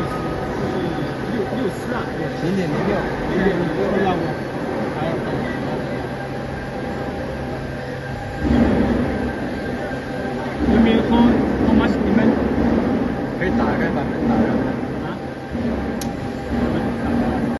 六十，六六十啊，零点零六，零点零六，让我还要等。没有好，好吗？你们可以打开把门打开。